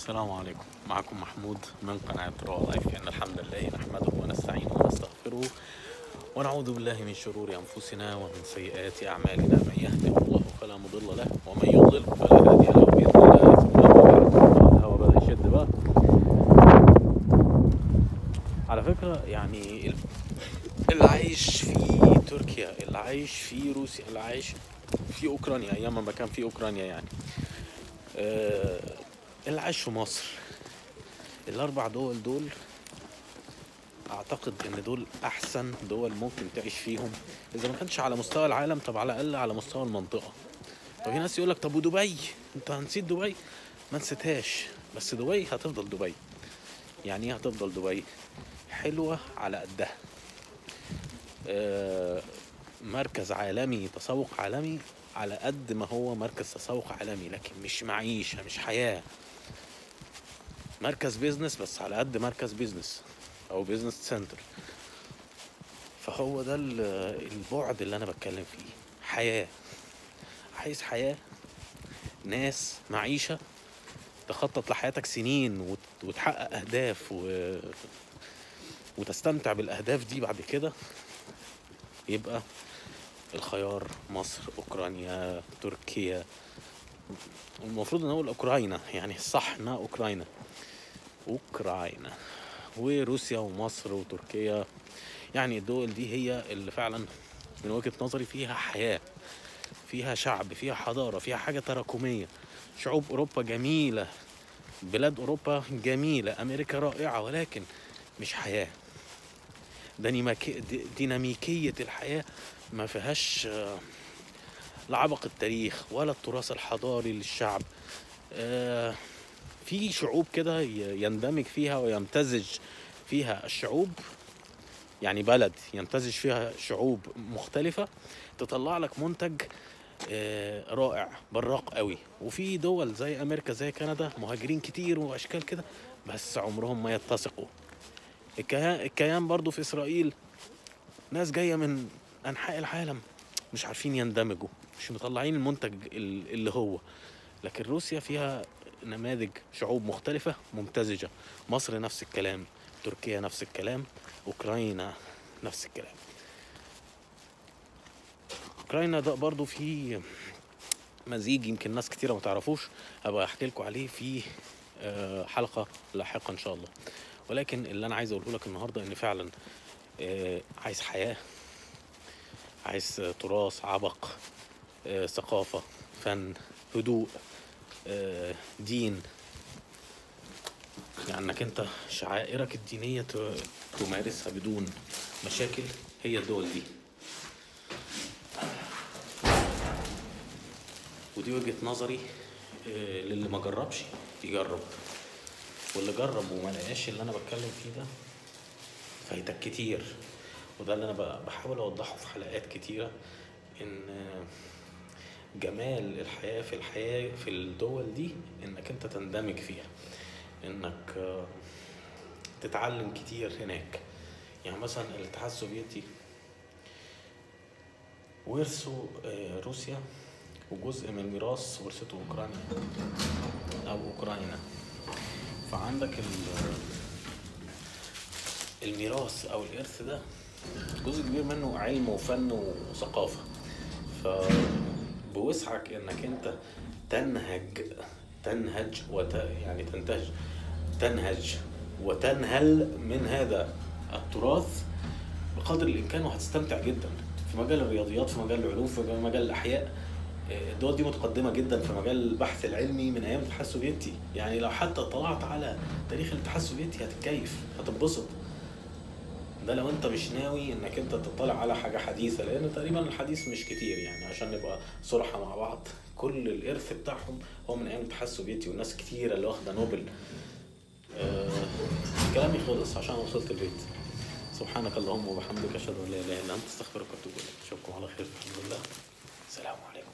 السلام عليكم. معكم محمود من قناة رو لايف. إن الحمد لله نحمده ونستعينه ونستغفره ونعوذ بالله من شرور أنفسنا ومن سيئات أعمالنا. من يهده الله فلا مضل له ومن يضلل فلا هادي له. بإذن الله ثم الهوا بدأ يشد بقى. على فكرة يعني ال- اللي عايش في تركيا اللي عايش في روسيا اللي عايش في أوكرانيا أيام ما كان في أوكرانيا يعني. آه، اللي عايش في مصر. الأربع دول دول أعتقد إن دول أحسن دول ممكن تعيش فيهم. إذا ما كانش على مستوى العالم طب على الأقل على مستوى المنطقة. طب في ناس يقولك طب ودبي؟ أنت نسيت دبي؟ ما نسيتهاش. بس دبي هتفضل دبي. يعني إيه هتفضل دبي؟ حلوة على قدها. آه، مركز عالمي تسوق عالمي على قد ما هو مركز تسوق عالمي لكن مش معيشة مش حياة. مركز business بس على قد مركز business أو business center. فهو ده ال- البعد اللي أنا بتكلم فيه. حياة. عايز حياة ناس معيشة تخطط لحياتك سنين وت- وتحقق أهداف و... وتستمتع بالأهداف دي بعد كده يبقى الخيار مصر أوكرانيا تركيا. المفروض نقول اوكراينا يعني الصح إنها اوكراينا اوكراينا وروسيا ومصر وتركيا. يعني الدول دي هي اللي فعلا من وجهة نظري فيها حياة فيها شعب فيها حضارة فيها حاجة تراكمية. شعوب أوروبا جميلة بلاد أوروبا جميلة أمريكا رائعة ولكن مش حياة. ديناميكي- دي- ديناميكية الحياة ما فيهاش آه، لا عبق التاريخ ولا التراث الحضاري للشعب. آه، في شعوب كده يندمج فيها ويمتزج فيها الشعوب يعني بلد يمتزج فيها شعوب مختلفة تطلع لك منتج آه، رائع براق قوي. وفي دول زي أمريكا زي كندا مهاجرين كتير وأشكال كده بس عمرهم ما يتسقوا. الكيان, برضو في إسرائيل ناس جاية من أنحاء العالم مش عارفين يندمجوا مش مطلعين المنتج ال- اللي هو. لكن روسيا فيها نماذج شعوب مختلفة ممتزجة. مصر نفس الكلام تركيا نفس الكلام أوكرانيا نفس الكلام. أوكرانيا ده برضو في مزيج يمكن ناس كتيرة ما تعرفوش هبقى أحكي لكم عليه في آه، حلقة لاحقة إن شاء الله. ولكن اللي أنا عايز أقوله لك النهاردة إن فعلا آه، عايز حياة عايز تراث عبق آه، ثقافة فن هدوء. دين. يعني أنك أنت شعائرك الدينية تمارسها بدون مشاكل هي الدول دي. ودي وجهة نظري آه، للي ما جربش يجرب. واللي جرب وما لقاش اللي أنا بتكلم فيه ده فايتك كتير. وده اللي أنا بحاول أوضحه في حلقات كتيرة إن آه، جمال الحياة في الحياة في الدول دي إنك أنت تندمج فيها إنك آه، تتعلم كتير هناك. يعني مثلا الاتحاد السوفيتي ورثوا آه، روسيا وجزء من ميراث ورثته أوكرانيا أو أوكرانيا. فعندك ال- الميراث أو الإرث ده جزء كبير منه علم وفن وثقافة. فبوسعك إنك أنت تنهج تنهج وت... يعني تنتهج تنهج وتنهل من هذا التراث بقدر الإمكان وهتستمتع جدا في مجال الرياضيات في مجال العلوم في مجال الأحياء. الدول دي متقدمة جدا في مجال البحث العلمي من أيام الاتحاد السوفيتي. يعني لو حتى طلعت على تاريخ الاتحاد السوفيتي هتتكيف هتنبسط. ده لو انت مش ناوي انك انت تطلع على حاجة حديثة لأن تقريبا الحديث مش كتير يعني عشان نبقى صراحة مع بعض. كل الإرث بتاعهم هو من أيام الاتحاد السوفيتي والناس كتيرة اللي واخدة نوبل. آه كلامي خلص عشان وصلت البيت. سبحانك اللهم وبحمدك أشهد أن لا إله إلا أنت أستغفرك وأتوب إليك. أشوفكم على خير الحمد لله. السلام عليكم.